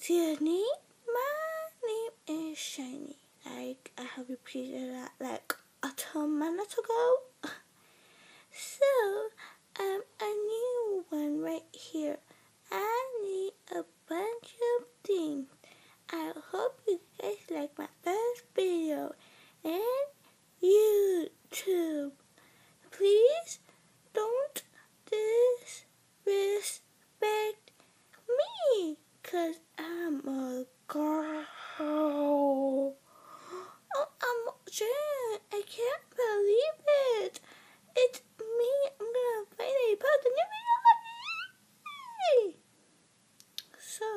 Tierney, my name is Shiny. Like I have repeated that like a two minutes ago. So, um, a new one right here. I need a bunch of things. I hope you guys like my first video and YouTube. Please don't disrespect me, cause I'm a girl. Oh, I'm Jen. I can't believe it. It's me. I'm gonna finally post a new video. So,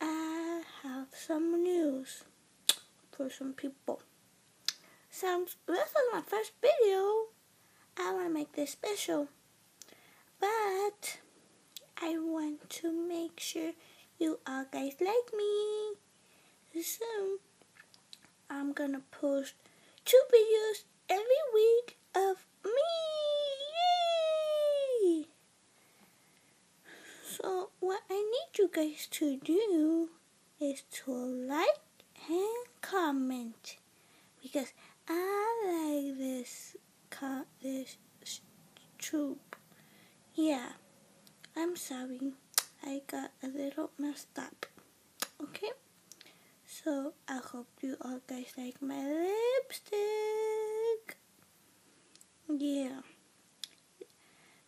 I have some news for some people. Sounds this is my first video. I want to make this special, but I want to make sure you all guys like me. So, I'm gonna post two videos every week of me. Yay! So, what I need you guys to do is to like because I like this co- this troop. Yeah, I'm sorry. I got a little messed up. Okay? So I hope you all guys like my lipstick. Yeah.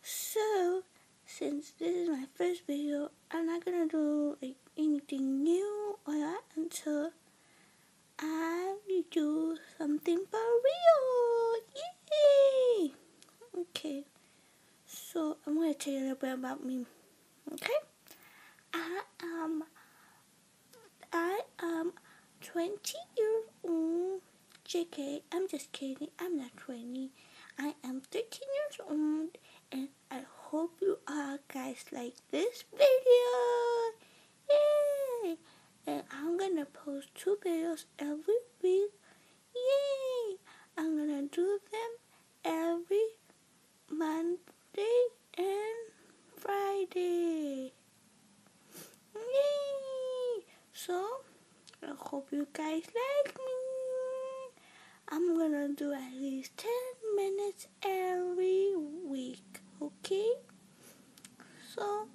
So since this is my first video, I'm not gonna do like anything new or that until something for real. Yay! Okay. So I'm gonna tell you a little bit about me. Okay? I am I am 20 years old. JK, I'm just kidding. I'm not 20. I am 13 years old and I hope you all guys like this video. Yay! And I'm gonna post two videos every week. Yay! I'm gonna do them every Monday and Friday. Yay! So, I hope you guys like me. I'm gonna do at least 10 minutes every week, okay? So,